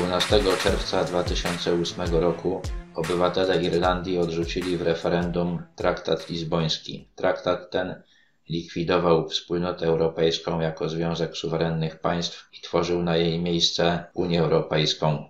12 czerwca 2008 roku obywatele Irlandii odrzucili w referendum traktat lizboński. Traktat ten likwidował Wspólnotę Europejską jako związek suwerennych państw i tworzył na jej miejsce Unię Europejską.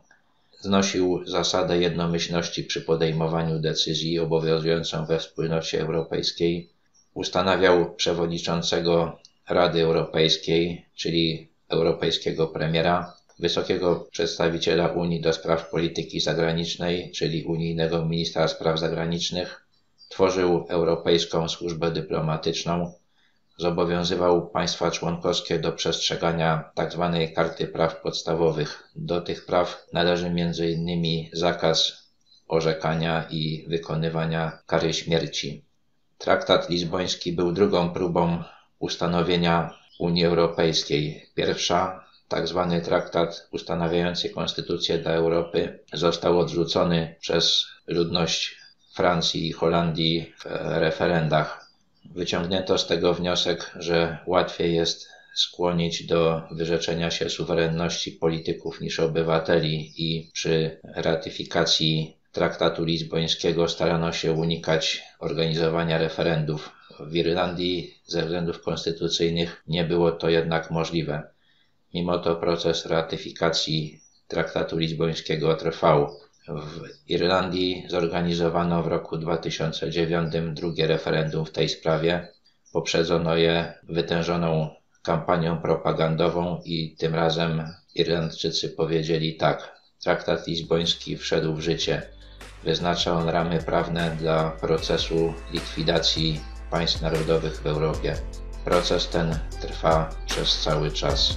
Znosił zasadę jednomyślności przy podejmowaniu decyzji obowiązującą we Wspólnocie Europejskiej. Ustanawiał przewodniczącego Rady Europejskiej, czyli europejskiego premiera, wysokiego przedstawiciela Unii do spraw polityki zagranicznej, czyli unijnego ministra spraw zagranicznych, tworzył Europejską Służbę Dyplomatyczną, zobowiązywał państwa członkowskie do przestrzegania tzw. Tak Karty Praw Podstawowych. Do tych praw należy m.in. zakaz orzekania i wykonywania kary śmierci. Traktat lizboński był drugą próbą ustanowienia Unii Europejskiej. Pierwsza, tzw. Tak traktat ustanawiający konstytucję dla Europy, został odrzucony przez ludność Francji i Holandii w referendach Wyciągnięto z tego wniosek, że łatwiej jest skłonić do wyrzeczenia się suwerenności polityków niż obywateli i przy ratyfikacji traktatu lizbońskiego starano się unikać organizowania referendów. W Irlandii ze względów konstytucyjnych nie było to jednak możliwe. Mimo to proces ratyfikacji traktatu lizbońskiego trwał. W Irlandii zorganizowano w roku 2009 drugie referendum w tej sprawie. Poprzedzono je wytężoną kampanią propagandową i tym razem Irlandczycy powiedzieli tak. Traktat lizboński wszedł w życie. Wyznacza on ramy prawne dla procesu likwidacji państw narodowych w Europie. Proces ten trwa przez cały czas.